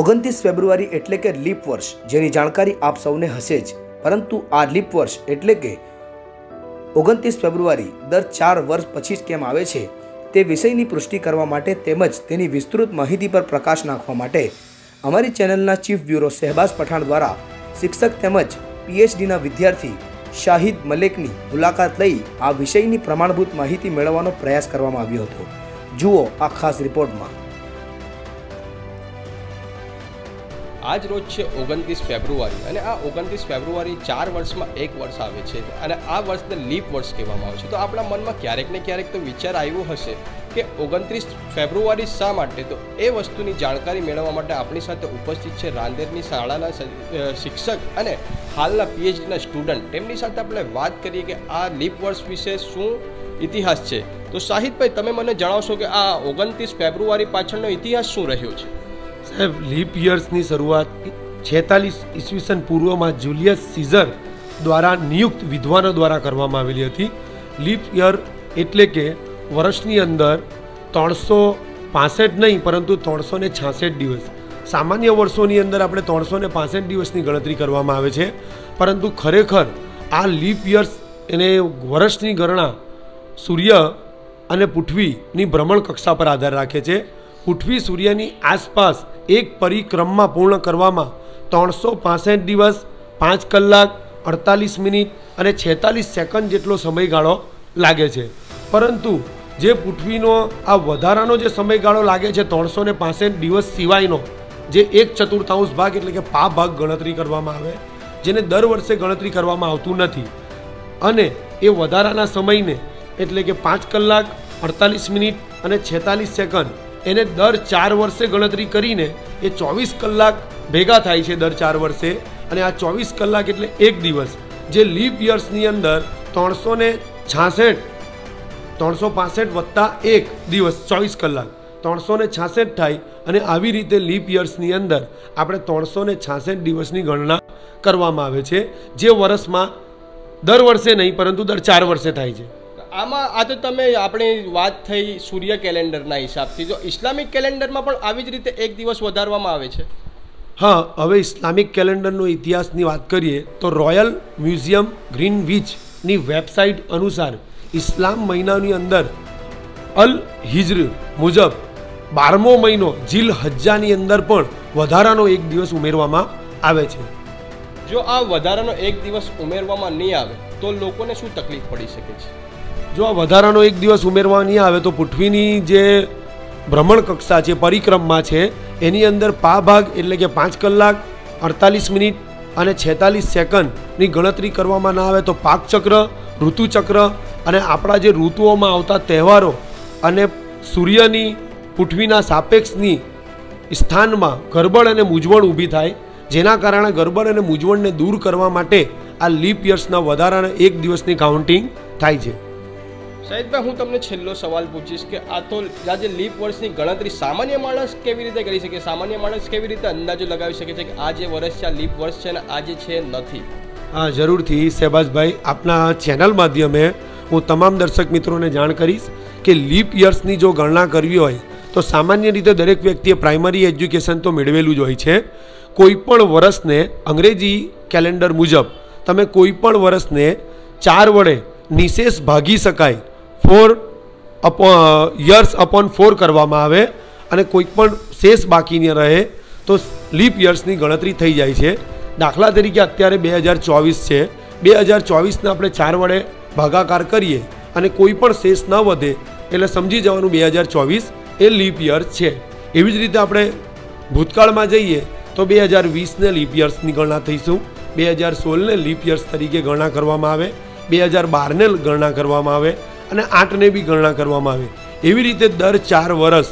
ઓગણત્રીસ ફેબ્રુઆરી એટલે કે લીપ વર્ષ, જેની જાણકારી આપ સૌને હશે જ. પરંતુ આ લીપ વર્ષ એટલે કે ઓગણત્રીસ ફેબ્રુઆરી, દર ચાર વર્ષ પછી જ કેમ આવે છે, તે વિષયની પુષ્ટિ કરવા માટે તેમજ તેની વિસ્તૃત માહિતી પર પ્રકાશ નાખવા માટે અમારી ચેનલના ચીફ બ્યુરો શહેબાઝ પઠાણ દ્વારા શિક્ષક તેમજ પીએચડીના વિદ્યાર્થી શાહિદ મલેકની મુલાકાત લઈ આ વિષયની પ્રમાણભૂત માહિતી મેળવવાનો પ્રયાસ કરવામાં આવ્યો હતો. જુઓ આ ખાસ રિપોર્ટમાં. આજ રોજ છે ઓગણત્રીસ ફેબ્રુઆરી અને આ ઓગણત્રીસ ફેબ્રુઆરી ચાર વર્ષમાં એક વર્ષ આવે છે અને આ વર્ષને લીપ વર્ષ કહેવામાં આવે છે. તો આપણા મનમાં ક્યારેક ને ક્યારેક તો વિચાર આવ્યો હશે કે ઓગણત્રીસ ફેબ્રુઆરી શા માટે? તો એ વસ્તુની જાણકારી મેળવવા માટે આપણી સાથે ઉપસ્થિત છે રાંદેરની શાળાના શિક્ષક અને હાલના પીએચડીના સ્ટુડન્ટ. તેમની સાથે આપણે વાત કરીએ કે આ લીપ વર્ષ વિશે શું ઇતિહાસ છે? તો શાહિદભાઈ તમે મને જણાવશો કે આ ઓગણત્રીસ ફેબ્રુઆરી પાછળનો ઇતિહાસ શું રહ્યો છે? સાહેબ લીપ યર્સની શરૂઆત છેતાલીસ ઈસવીસન પૂર્વમાં જુલિયસ સીઝર દ્વારા નિયુક્ત વિદ્વાનો દ્વારા કરવામાં આવેલી હતી. લીપ યર એટલે કે વર્ષની અંદર ત્રણસો પાસઠ નહીં, પરંતુ ત્રણસો ને છાસઠ દિવસ. સામાન્ય વર્ષોની અંદર આપણે ત્રણસો ને પાસઠ દિવસની ગણતરી કરવામાં આવે છે. પરંતુ ખરેખર આ લીપ યર્સ એને વર્ષની ગણના સૂર્ય અને પૃથ્વીની ભ્રમણ કક્ષા પર આધાર રાખે છે. પૃથ્વી સૂર્યની આસપાસ એક પરિક્રમમાં પૂર્ણ કરવામાં ત્રણસો પાસઠ દિવસ, પાંચ કલાક, અડતાલીસ મિનિટ અને છેતાલીસ સેકન્ડ જેટલો સમયગાળો લાગે છે. પરંતુ જે પૃથ્વીનો આ વધારાનો જે સમયગાળો લાગે છે ત્રણસો ને પાસઠ દિવસ સિવાયનો, જે એક ચતુર્થાંશ ભાગ એટલે કે પા ભાગ ગણતરી કરવામાં આવે, જેને દર વર્ષે ગણતરી કરવામાં આવતું નથી. અને એ વધારાના સમયને એટલે કે પાંચ કલાક, અડતાલીસ મિનિટ અને છેતાલીસ સેકન્ડ એને દર ચાર વર્ષે ગણતરી કરીને એ ચોવીસ કલાક ભેગા થાય છે દર ચાર વર્ષે. અને આ ચોવીસ કલાક એટલે એક દિવસ. જે લીપ યર્સની અંદર ત્રણસો ને છાસઠ, ત્રણસો પાસઠ વત્તા એક દિવસ ચોવીસ કલાક. ત્રણસો ને છાસઠ થાય અને આવી રીતે લીપ યર્સની અંદર આપણે ત્રણસો ને છાસઠ દિવસની ગણના કરવામાં આવે છે. જે વર્ષમાં દર વર્ષે નહીં, પરંતુ દર ચાર વર્ષે થાય છે. આમાં આ તો તમે આપણી વાત થઈ સૂર્ય કેલેન્ડરના હિસાબથી. જો ઇસ્લામિક કેલેન્ડરમાં પણ આવી જ રીતે એક દિવસ વધારવામાં આવે છે? હા હવે ઇસ્લામિક કેલેન્ડરનો ઇતિહાસની વાત કરીએ તો રોયલ મ્યુઝિયમ ગ્રીન વીચની વેબસાઇટ અનુસાર ઇસ્લામ મહિનાની અંદર અલ હિજર મુજબ બારમો મહિનો જીલ હજ્જાની અંદર પણ વધારાનો એક દિવસ ઉમેરવામાં આવે છે. જો આ વધારાનો એક દિવસ ઉમેરવામાં નહીં આવે તો લોકોને શું તકલીફ પડી શકે છે? જો આ વધારાનો એક દિવસ ઉમેરવા નહીં આવે તો પૃથ્વીની જે ભ્રમણ કક્ષા છે પરિક્રમા છે, એની અંદર પા ભાગ એટલે કે પાંચ કલાક, અડતાલીસ મિનિટ અને છેતાલીસ સેકન્ડની ગણતરી કરવામાં ના આવે તો પાકચક્ર, ઋતુચક્ર અને આપણા જે ઋતુઓમાં આવતા તહેવારો અને સૂર્યની, પૃથ્વીના સાપેક્ષની સ્થાનમાં ગરબડ અને મૂંઝવણ ઊભી થાય, જેના કારણે ગરબડ અને મૂંઝવણને દૂર કરવા માટે આ લીપ યર્સના વધારાના એક દિવસની કાઉન્ટિંગ થાય છે. શાહિદભાઈ હું તમને છેલ્લો સવાલ પૂછીશ કે આ તો આજે લીપ વર્ષની ગણતરી સામાન્ય માણસ કેવી રીતે કરી શકે? સામાન્ય માણસ કેવી રીતે અંદાજો લગાવી શકે છે કે આ જે વર્ષ છે, આ લીપ વર્ષ છે અને આજે છે નથી? હા, જરૂરથી. શહેબાજભાઈ આપના ચેનલ માધ્યમે હું તમામ દર્શક મિત્રોને જાણ કરીશ કે લીપ યર્સની જો ગણના કરવી હોય, તો સામાન્ય રીતે દરેક વ્યક્તિએ પ્રાઇમરી એજ્યુકેશન તો મેળવેલું જ હોય છે. કોઈ પણ વર્ષને અંગ્રેજી કેલેન્ડર મુજબ તમે કોઈ પણ વર્ષને ચાર વડે નિશેષ ભાગી શકાય ફોર અપો, યર્સ અપોન ફોર કરવામાં આવે અને કોઈ પણ શેષ બાકી ન રહે તો લીપ યર્સની ગણતરી થઈ જાય છે. દાખલા તરીકે અત્યારે બે હજાર ચોવીસ છે. બે હજાર ચોવીસને આપણે ચાર વડે ભાગાકાર કરીએ અને કોઈ પણ શેષ ન વધે એટલે સમજી જવાનું બે હજાર ચોવીસ એ લીપ યર છે. એવી જ રીતે આપણે ભૂતકાળમાં જઈએ તો બે હજાર વીસને લીપ યર્સની ગણના થઈશું. બે હજાર સોળને લીપ યર્સ તરીકે ગણના કરવામાં આવે. બે હજાર બારને ગણના કરવામાં આવે. અને આઠને બી ગણના કરવામાં આવે. એવી રીતે દર ચાર વર્ષ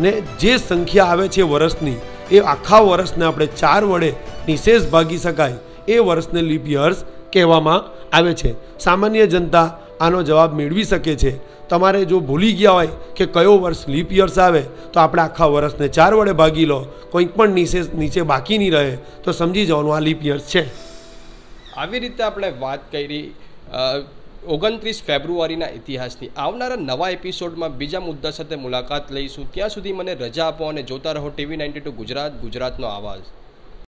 ને જે સંખ્યા આવે છે વર્ષની એ આખા વર્ષને આપણે ચાર વડે નિશેષ ભાગી શકાય. એ વર્ષને લીપ યર્સ કહેવામાં આવે છે. સામાન્ય જનતા આનો જવાબ મેળવી શકે છે. તમારે જો ભૂલી ગયા હોય કે કયો વર્ષ લીપ યર્સ આવે, તો આપણે આખા વર્ષને ચાર વડે ભાગી લો. કંઈક પણ નીચે નીચે બાકી નહીં રહે, તો સમજી જવાનું આ લીપ યર્સ છે. આવી રીતે આપણે વાત કરી ઓગણત્રીસ ફેબ્રુઆરીના ઇતિહાસની આવનારા નવા એપિસોડમાં બીજા મુદ્દા સાથે મુલાકાત લઈશું. ત્યાં સુધી મને રજા આપો અને જોતા રહો ટીવી નાઇન્ટી ટુ ગુજરાત, ગુજરાતનો આવાજ.